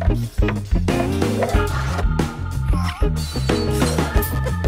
Ha ha ha!